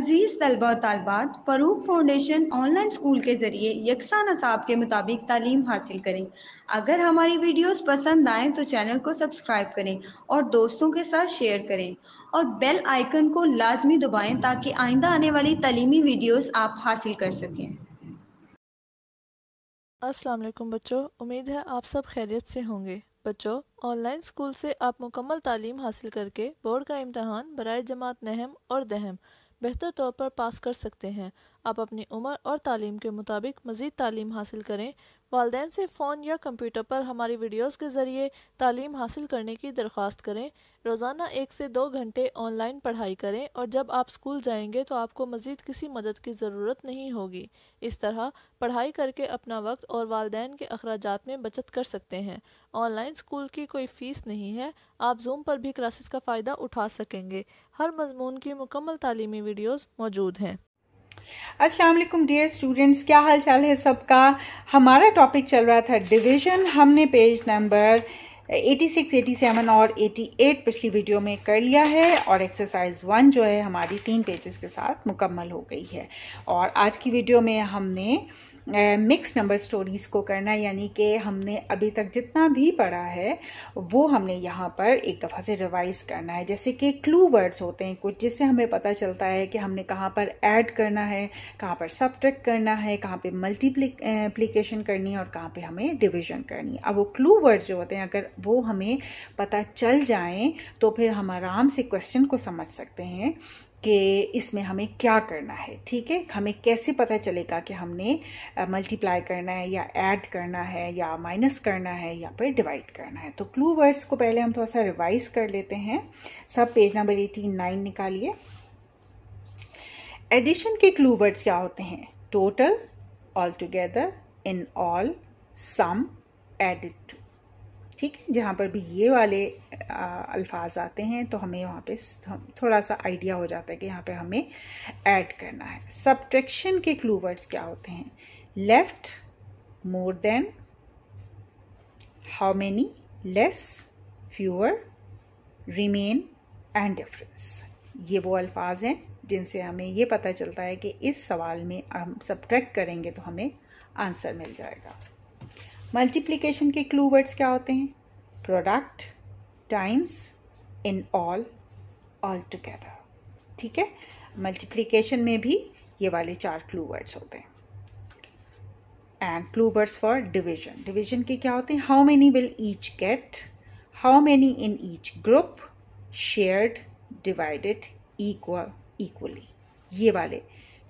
अज़ीज़ तलबा तलबात Farooq foundation online school के ज़रिए यकसा नसाब के मुताबिक तालीम हासिल करें। अगर हमारी वीडियोस पसंद आएँ तो चैनल को सब्सक्राइब करें और दोस्तों के साथ शेयर करें और बेल आइकन को लाजमी दबाएँ ताकि आइंदा आने वाली तालीमी वीडियोस आप हासिल कर सकें। वालेकुम बच्चों, उम्मीद है आप सब खैरियत से होंगे। बच्चों, ऑनलाइन स्कूल से आप मुकम्मल तालीम हासिल करके बोर्ड का इम्तहान, बरए जमात नहम और दहम बेहतर तौर पर पास कर सकते हैं। आप अपनी उम्र और तालीम के मुताबिक मज़ीद तालीम हासिल करें। वालदेन से फ़ोन या कंप्यूटर पर हमारी वीडियोस के ज़रिए तालीम हासिल करने की दरख्वास्त करें। रोज़ाना एक से दो घंटे ऑनलाइन पढ़ाई करें और जब आप स्कूल जाएँगे तो आपको मज़ीद किसी मदद की ज़रूरत नहीं होगी। इस तरह पढ़ाई करके अपना वक्त और वालदेन के अखराज में बचत कर सकते हैं। ऑनलाइन स्कूल की कोई फ़ीस नहीं है। आप जूम पर भी क्लासेस का फ़ायदा उठा सकेंगे। हर मजमून की मुकम्मल तालीमी वीडियोज़ मौजूद हैं। अस्सलाम वालेकुम डियर स्टूडेंट्स क्या हाल चाल है सबका? हमारा टॉपिक चल रहा था डिवीज़न हमने पेज नंबर 86, 87 और 88 पिछली वीडियो में कर लिया है और एक्सरसाइज वन जो है हमारी तीन पेजेस के साथ मुकम्मल हो गई है। और आज की वीडियो में हमने मिक्स नंबर स्टोरीज को करना, यानी कि हमने अभी तक जितना भी पढ़ा है, वो हमने यहाँ पर एक दफ़ा से रिवाइज करना है। जैसे कि क्लू वर्ड्स होते हैं कुछ, जिससे हमें पता चलता है कि हमने कहाँ पर ऐड करना है, कहाँ पर सब्ट्रैक्ट करना है, कहाँ पे मल्टीप्लीकेशन करनी है और कहाँ पे हमें डिविजन करनी है। अब वो क्लू वर्ड्स जो होते हैं, अगर वो हमें पता चल जाए तो फिर हम आराम से क्वेश्चन को समझ सकते हैं। कि इसमें हमें क्या करना है, ठीक है? हमें कैसे पता चलेगा कि हमने मल्टीप्लाई करना है या ऐड करना है या माइनस करना है या फिर डिवाइड करना है? तो क्लू वर्ड्स को पहले हम थोड़ा सा रिवाइज कर लेते हैं। सब पेज नंबर एटीन नाइन निकालिए। एडिशन के क्लू वर्ड्स क्या होते हैं? Total all together in all sum added to ठीक है, जहाँ पर भी ये वाले अल्फाज आते हैं तो हमें वहाँ पे थोड़ा सा आइडिया हो जाता है कि यहाँ पे हमें ऐड करना है। सब्ट्रैक्शन के क्लू वर्ड्स क्या होते हैं? Left more than how many less fewer remain and difference ये वो अल्फाज हैं, जिनसे हमें ये पता चलता है कि इस सवाल में हम सब्ट्रैक्ट करेंगे तो हमें आंसर मिल जाएगा। मल्टीप्लीकेशन के क्लू वर्ड्स क्या होते हैं? Product, times, in all all together. ठीक है? मल्टीप्लीकेशन में भी ये वाले चार क्लू वर्ड्स होते हैं। And clue words for division division के क्या होते हैं? How many will each get how many in each group shared divided equal equally ये वाले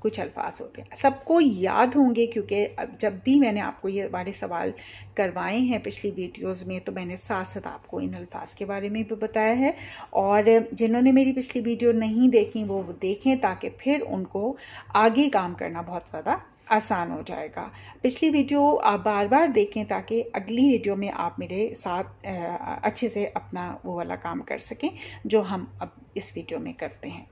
कुछ अल्फाज होते हैं। सबको याद होंगे क्योंकि जब भी मैंने आपको ये बारे सवाल करवाए हैं पिछली वीडियोस में तो मैंने साथ साथ आपको इन अल्फाज के बारे में भी बताया है। और जिन्होंने मेरी पिछली वीडियो नहीं देखी, वो देखें ताकि फिर उनको आगे काम करना बहुत ज़्यादा आसान हो जाएगा। पिछली वीडियो आप बार बार देखें ताकि अगली वीडियो में आप मेरे साथ अच्छे से अपना वो वाला काम कर सकें, जो हम अब इस वीडियो में करते हैं।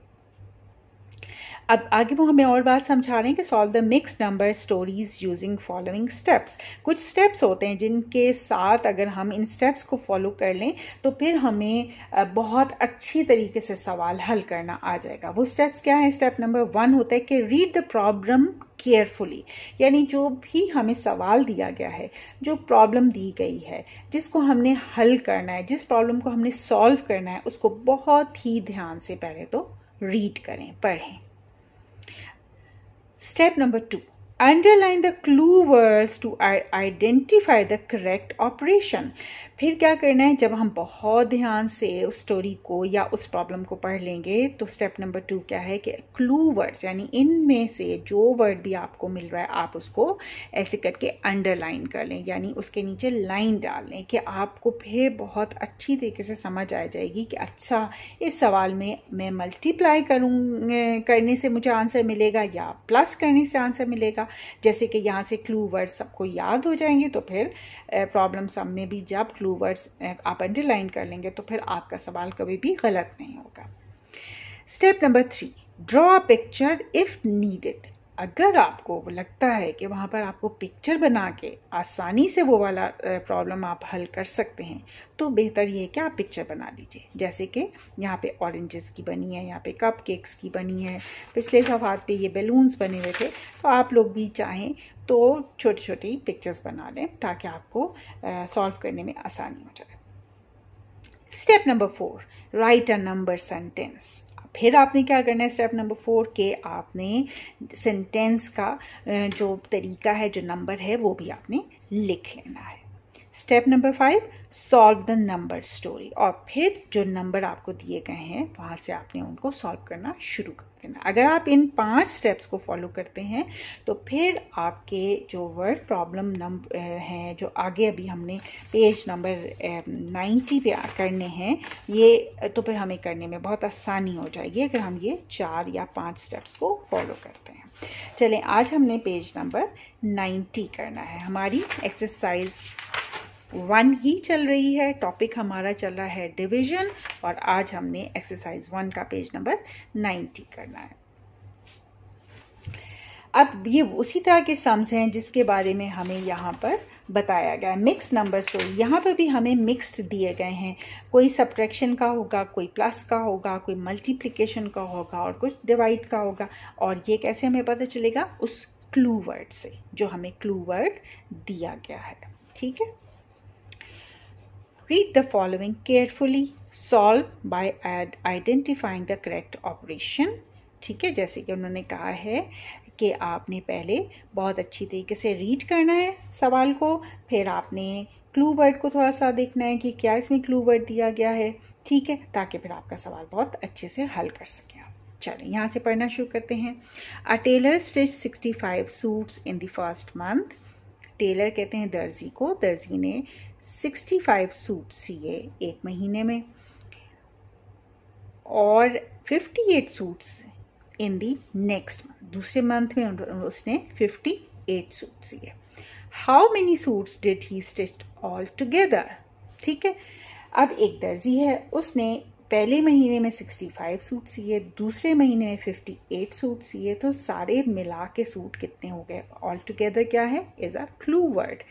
अब आगे वो हमें और बात समझा रहे हैं कि solve the mix number stories using following steps कुछ स्टेप्स होते हैं जिनके साथ अगर हम इन स्टेप्स को फॉलो कर लें तो फिर हमें बहुत अच्छी तरीके से सवाल हल करना आ जाएगा। वो स्टेप्स क्या है? स्टेप नंबर वन होता है कि रीड द प्रॉब्लम केयरफुली यानी जो भी हमें सवाल दिया गया है, जो प्रॉब्लम दी गई है, जिसको हमने हल करना है, जिस प्रॉब्लम को हमने सॉल्व करना है, उसको बहुत ही ध्यान से पहले तो रीड करें, पढ़ें। Step number two, underline the clue words to identify the correct operation. फिर क्या करना है? जब हम बहुत ध्यान से उस स्टोरी को या उस प्रॉब्लम को पढ़ लेंगे तो स्टेप नंबर टू क्या है कि क्लू वर्ड्स यानी इनमें से जो वर्ड भी आपको मिल रहा है, आप उसको ऐसे करके अंडरलाइन कर लें। यानी उसके नीचे लाइन डाल लें कि आपको फिर बहुत अच्छी तरीके से समझ आ जाएगी कि अच्छा इस सवाल में मैं मल्टीप्लाई करूँ करने से मुझे आंसर मिलेगा या प्लस करने से आंसर मिलेगा। जैसे कि यहाँ से क्लू वर्ड सबको याद हो जाएँगे तो फिर प्रॉब्लम सब में भी जब क्लू वर्ड्स आप अंडरलाइन कर लेंगे तो फिर आपका सवाल कभी भी गलत नहीं होगा। Step number three draw a picture if needed अगर आपको लगता है कि वहाँ पर आपको पिक्चर बना के आसानी से वो वाला प्रॉब्लम आप हल कर सकते हैं तो बेहतर ये कि आप पिक्चर बना लीजिए। जैसे कि यहाँ पे ऑरेंजेस की बनी है, यहाँ पे कप केक्स की बनी है, पिछले सफात पे ये बैलून्स बने हुए थे तो आप लोग भी चाहें तो छोटी छोटी पिक्चर्स बना लें ताकि आपको सॉल्व करने में आसानी हो जाए। Step number four write a number sentence फिर आपने क्या करना है स्टेप नंबर फोर के आपने सेंटेंस का जो तरीका है, जो नंबर है, वो भी आपने लिख लेना है। Step number five solve the number story और फिर जो नंबर आपको दिए गए हैं, वहाँ से आपने उनको सॉल्व करना शुरू कर देना। अगर आप इन पाँच स्टेप्स को फॉलो करते हैं तो फिर आपके जो वर्ड प्रॉब्लम नंबर हैं, जो आगे अभी हमने पेज नंबर नाइन्टी पे करने हैं, ये तो फिर हमें करने में बहुत आसानी हो जाएगी अगर हम ये चार या पाँच स्टेप्स को फॉलो करते हैं। चलें, आज हमने पेज नंबर नाइन्टी करना है। हमारी एक्सरसाइज वन ही चल रही है टॉपिक हमारा चल रहा है डिवीज़न और आज हमने एक्सरसाइज वन का पेज नंबर नाइन्टी करना है। अब ये उसी तरह के सम्स हैं जिसके बारे में हमें यहाँ पर बताया गया है। मिक्स नंबर स्टोरी यहाँ पर भी हमें मिक्स्ड दिए गए हैं। कोई सब्ट्रैक्शन का होगा, कोई प्लस का होगा, कोई मल्टीप्लिकेशन का होगा और कुछ डिवाइड का होगा और ये कैसे हमें पता चलेगा? उस क्लू वर्ड से, जो हमें क्लू वर्ड दिया गया है। ठीक है? Read the following carefully. Solve by identifying the correct operation. ठीक है, जैसे कि उन्होंने कहा है कि आपने पहले बहुत अच्छी तरीके से रीड करना है सवाल को, फिर आपने क्लू वर्ड को थोड़ा सा देखना है कि क्या इसमें क्लू वर्ड दिया गया है। ठीक है, ताकि फिर आपका सवाल बहुत अच्छे से हल कर सकें आप। चलें यहाँ से पढ़ना शुरू करते हैं। A tailor stitch 65 suits in the first month tailor कहते हैं दर्जी को। दर्जी ने 65 सूट सिए एक महीने में। और 58 suits in the next month. दूसरे मंथ में उसने 58 सूट सिए how many suits did he stitch all together ठीक है? अब एक दर्जी है। उसने पहले महीने में 65 सूट सिए दूसरे महीने में 58 सूट सिए तो सारे मिला के सूट कितने हो गए? ऑल टुगेदर क्या है? Is a clue word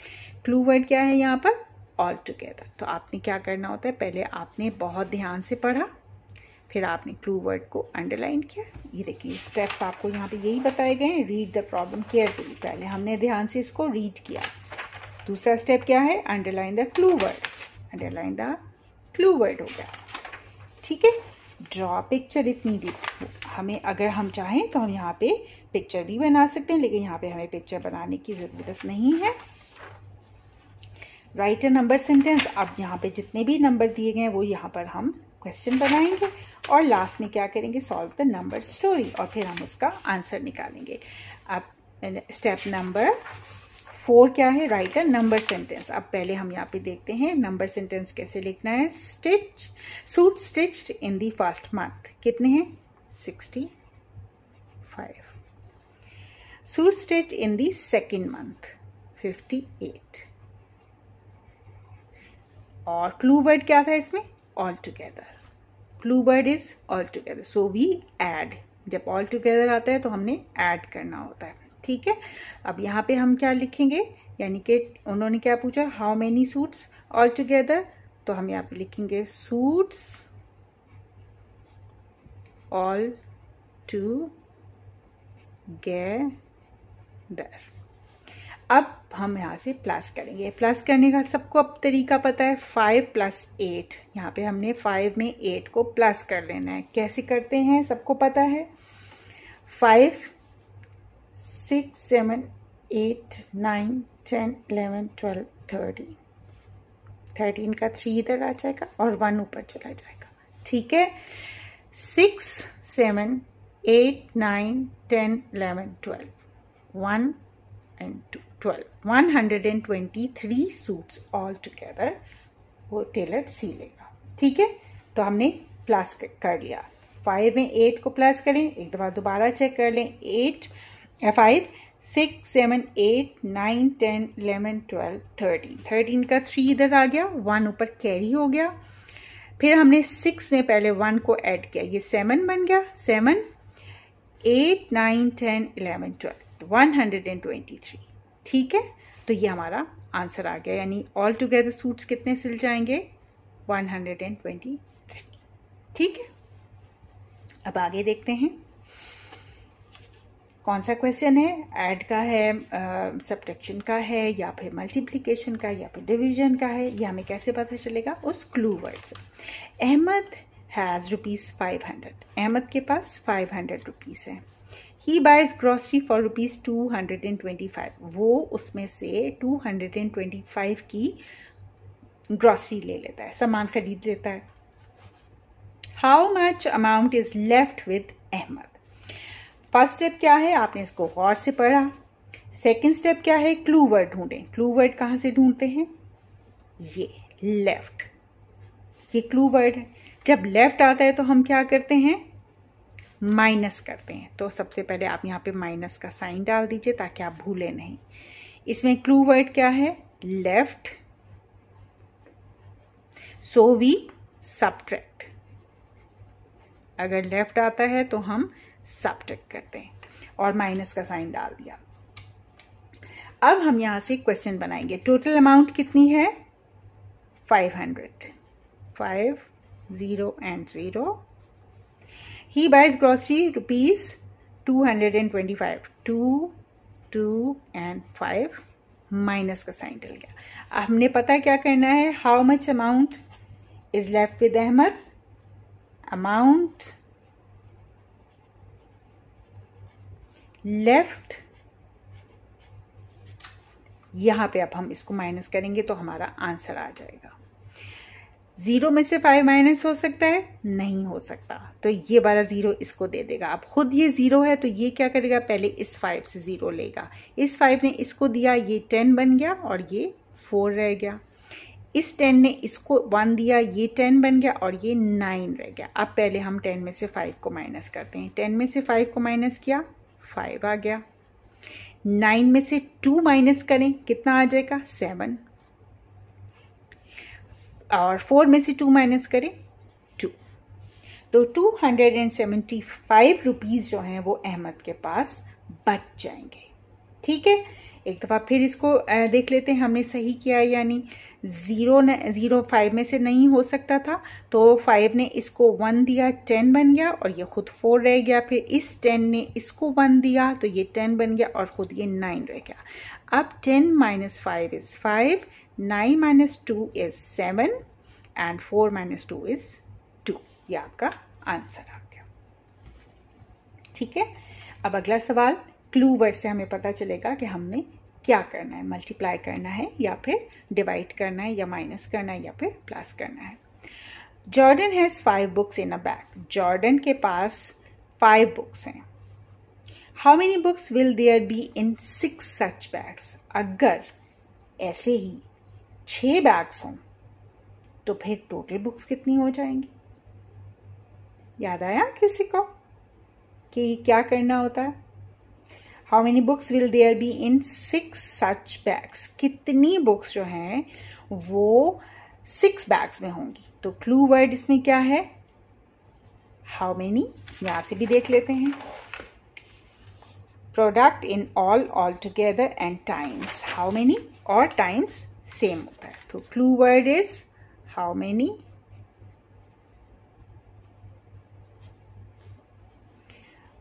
clue word क्या है यहाँ पर? ऑल टुगेदर तो आपने क्या करना होता है? पहले आपने बहुत ध्यान से पढ़ा, फिर आपने क्लू वर्ड को अंडरलाइन किया। ये देखिए स्टेप्स आपको यहाँ पे यही बताए गए हैं रीड द प्रॉब्लम केयरफुली पहले हमने ध्यान से इसको रीड किया। दूसरा स्टेप क्या है? Underline the clue word underline the clue word हो गया। ठीक है? ड्रॉ पिक्चर इतनी डी हमें अगर हम चाहें तो हम यहाँ पे पिक्चर भी बना सकते हैं, लेकिन यहाँ पे हमें पिक्चर बनाने की ज़रूरत नहीं है। राइट अ नंबर सेंटेंस अब यहाँ पे जितने भी नंबर दिए गए हैं, वो यहाँ पर हम क्वेश्चन बनाएँगे और लास्ट में क्या करेंगे? सॉल्व द नंबर स्टोरी और फिर हम उसका आंसर निकालेंगे। अब स्टेप नंबर फोर क्या है? राइट अ नंबर सेंटेंस अब पहले हम यहाँ पे देखते हैं नंबर सेंटेंस कैसे लिखना है। Stitch suit stitched in the first month कितने हैं? Sixty five suit stitch in the second month fifty eight और क्लू वर्ड क्या था इसमें? All together clue word is all together so we add जब ऑल टुगेदर आता है तो हमने ऐड करना होता है। ठीक है? अब यहाँ पे हम क्या लिखेंगे? यानी कि उन्होंने क्या पूछा? How many suits all together तो हम यहाँ पे लिखेंगे सूट्स ऑल टू गेदर अब हम यहाँ से प्लस करेंगे। प्लस करने का सबको अब तरीका पता है फाइव प्लस एट यहाँ पे हमने फाइव में एट को प्लस कर लेना है। कैसे करते हैं, सबको पता है? Five six seven eight nine ten eleven twelve thirteen thirteen का थ्री इधर आ जाएगा और वन ऊपर चला जाएगा। ठीक है? Six seven eight nine ten eleven twelve one and twenty three suits all together वो टेलर सी लेगा। ठीक है? तो हमने प्लस कर लिया। फाइव में एट को प्लस करें, एक दफ़ा दोबारा चेक कर लें। Eight five six seven eight nine ten eleven twelve thirteen thirteen का थ्री इधर आ गया वन ऊपर कैरी हो गया। फिर हमने सिक्स में पहले वन को ऐड किया। ये सेवन बन गया। Seven eight nine ten eleven twelve one hundred and twenty three ठीक है? तो ये हमारा आंसर आ गया, यानी ऑल टुगेदर सूट्स कितने सिल जाएँगे? One hundred and twenty three ठीक है? अब आगे देखते हैं। कौन सा क्वेश्चन है? ऐड का है सब्ट्रैक्शन का है, या फिर मल्टीप्लिकेशन का, या फिर डिवीज़न का है? ये हमें कैसे पता चलेगा? उस क्लू वर्ड से। Ahmed has rupees five hundred Ahmed के पास फाइव हंड्रेड रुपीज़ है। He buys grocery for rupees two hundred and twenty five वो उसमें से two hundred and twenty five की ग्रॉसरी ले लेता है, सामान खरीद लेता है। How much amount is left with Ahmed first step क्या है? आपने इसको गौर से पढ़ा। सेकंड स्टेप क्या है? क्लू वर्ड ढूंढें। क्लू वर्ड कहाँ से ढूंढते हैं? ये लेफ़्ट ये क्लू वर्ड है। जब लेफ़्ट आता है तो हम क्या करते हैं? माइनस करते हैं। तो सबसे पहले आप यहाँ पे माइनस का साइन डाल दीजिए ताकि आप भूले नहीं। इसमें क्लू वर्ड क्या है? लेफ़्ट। So we subtract. अगर लेफ़्ट आता है तो हम सब्ट्रैक्ट करते हैं। और माइनस का साइन डाल दिया। अब हम यहाँ से क्वेश्चन बनाएँगे। टोटल अमाउंट कितनी है? Five hundred. Five, zero and zero. Two hundred and twenty five two two and five minus का साइन डल गया। हमने पता क्या करना है? How much amount is left with Ahmed amount left यहाँ पे अब हम इसको माइनस करेंगे तो हमारा आंसर आ जाएगा। ज़ीरो में से फाइव माइनस हो सकता है? नहीं हो सकता। तो ये वाला ज़ीरो इसको दे देगा। अब खुद ये ज़ीरो है तो ये क्या करेगा? पहले इस फाइव से ज़ीरो लेगा। इस फाइव ने इसको दिया, ये टेन बन गया और ये फोर रह गया। इस टेन ने इसको वन दिया, ये टेन बन गया और ये नाइन रह गया। अब पहले हम टेन में से फाइव को माइनस करते हैं। टेन में से फाइव को माइनस किया फाइव आ गया। नाइन में से टू माइनस करें, कितना आ जाएगा? सेवन और फोर में से टू माइनस करें, टू। तो two hundred and seventy five rupees जो हैं वो अहमद के पास बच जाएँगे। ठीक है? एक दफ़ा फिर इसको देख लेते हैं हमने सही किया यानी ज़ीरो न, ज़ीरो फाइव में से नहीं हो सकता था तो फाइव ने इसको वन दिया, टेन बन गया और ये खुद फोर रह गया। फिर इस टेन ने इसको वन दिया तो ये टेन बन गया और खुद ये नाइन रह गया। अब ten minus five is five, nine minus two is seven, and four minus two is two. ये आपका आंसर आ गया। ठीक है? अब अगला सवाल, क्लू वर्ड से हमें पता चलेगा कि हमने क्या करना है? मल्टीप्लाई करना है या फिर डिवाइड करना है या माइनस करना है या फिर प्लस करना है। Jordan has five books in a bag Jordan के पास फाइव बुक्स हैं। How many books will there be in six such bags अगर ऐसे ही छह बैग्स हों तो फिर टोटल बुक्स कितनी हो जाएँगी? याद आया किसी को कि क्या करना होता है? How many books will there be in six such bags कितनी बुक्स जो हैं, वो सिक्स बैग्स में होंगी। तो क्लू वर्ड इसमें क्या है? हाउ मेनी यहाँ से भी देख लेते हैं। Product in all all together and times how many और टाइम्स सेम होता है। तो clue word is how many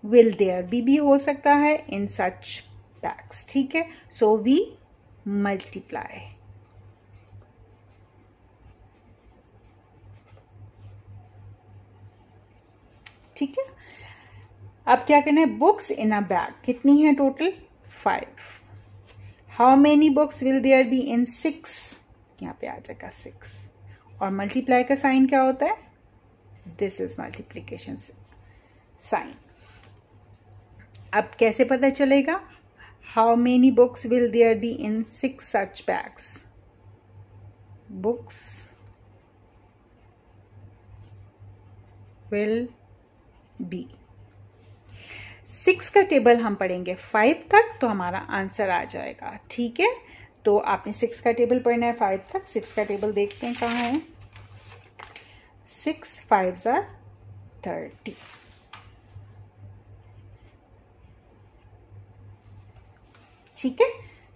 will there be भी हो सकता है इन सच बैग्स ठीक है? सो वी मल्टीप्लाई ठीक है? अब क्या करना है? बुक्स इन अ बैग कितनी है total five how many books will there be in six यहाँ पे आ जाएगा सिक्स और मल्टीप्लाई का साइन क्या होता है? दिस इज़ मल्टीप्लीकेशन साइन अब कैसे पता चलेगा? How many books will there be in six such bags books will be six का टेबल हम पढ़ेंगे. फाइव तक तो हमारा आंसर आ जाएगा. ठीक है? तो आपने सिक्स का टेबल पढ़ना है फाइव तक. सिक्स का टेबल देखते हैं कहाँ है. सिक्स फाइव आर थर्टी ठीक है?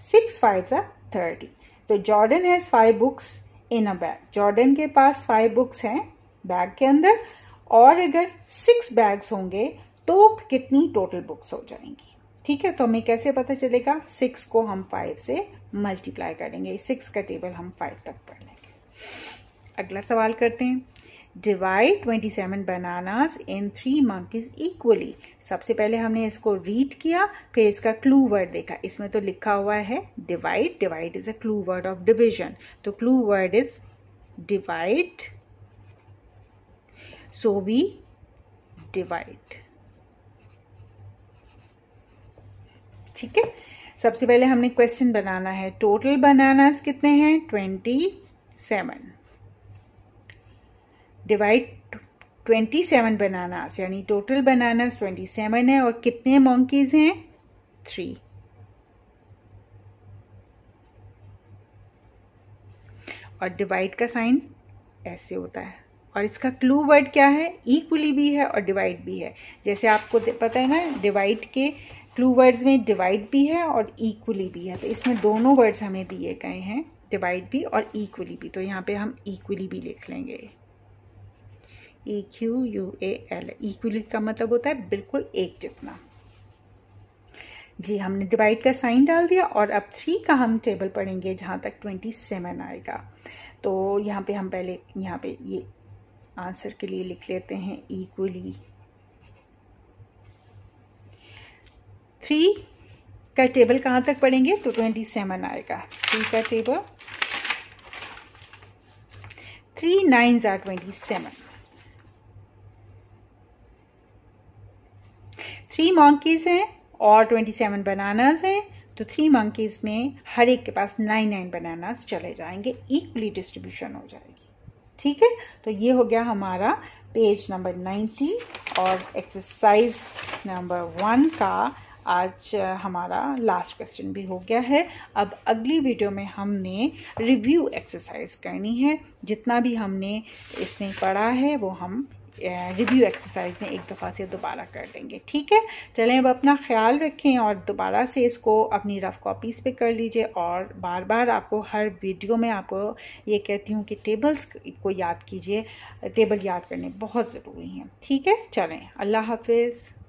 सिक्स फाइव आर थर्टी तो Jordan has five books in a bag Jordan के पास फाइव बुक्स हैं बैग के अंदर। और अगर सिक्स बैग्स होंगे तो कितनी टोटल बुक्स हो जाएँगी? ठीक है? तो हमें कैसे पता चलेगा? सिक्स को हम फाइव से मल्टीप्लाई करेंगे। सिक्स का टेबल हम फाइव तक पढ़ लेंगे। अगला सवाल करते हैं। Divide twenty seven bananas in three monkeys equally सबसे पहले हमने इसको रीड किया, फिर इसका क्लू वर्ड देखा। इसमें तो लिखा हुआ है divide divide is a clue word of division तो clue word is divide so we divide ठीक है? सबसे पहले हमने क्वेश्चन बनाना है। टोटल बनानास कितने हैं? Twenty seven divide twenty seven bananas यानी टोटल बनानास ट्वेंटी सेवन है और कितने मॉन्कीज हैं? थ्री और डिवाइड का साइन ऐसे होता है। और इसका क्लू वर्ड क्या है? इक्वली भी है और डिवाइड भी है। जैसे आपको पता है ना डिवाइड के क्लू वर्ड्स में डिवाइड भी है और इक्वली भी है। तो इसमें दोनों वर्ड्स हमें दिए गए हैं डिवाइड भी और इक्वली भी। तो यहाँ पे हम इक्वली भी लिख लेंगे। E Q U A L equally का मतलब होता है बिल्कुल एक जितना जी, हमने डिवाइड का साइन डाल दिया और अब थ्री का हम टेबल पढ़ेंगे जहाँ तक ट्वेंटी सेवन आएगा। तो यहाँ पे हम पहले, यहाँ पे ये आंसर के लिए लिख लेते हैं इक्वली थ्री का टेबल कहाँ तक पढ़ेंगे? तो ट्वेंटी सेवन आएगा। थ्री का table three nine are twenty seven three monkeys हैं और ट्वेंटी सेवन बनानाज हैं तो थ्री मंकीज में हर एक के पास नाइन नाइन बनानास चले जाएँगे इक्वली डिस्ट्रीब्यूशन हो जाएगी। ठीक है? तो ये हो गया हमारा पेज नंबर नाइन्टी और एक्सरसाइज नंबर वन का आज हमारा लास्ट क्वेश्चन भी हो गया है। अब अगली वीडियो में हमने रिव्यू एक्सरसाइज करनी है। जितना भी हमने इसमें पढ़ा है, वो हम रिव्यू एक्सरसाइज में एक दफ़ा से दोबारा कर देंगे, ठीक है? चलें अब अपना ख्याल रखें और दोबारा से इसको अपनी रफ़ कॉपीज़ पे कर लीजिए और बार बार आपको हर वीडियो में आपको ये कहती हूँ कि टेबल्स को याद कीजिए। टेबल याद करने बहुत ज़रूरी हैं, ठीक है? चलें, अल्लाह हाफिज़।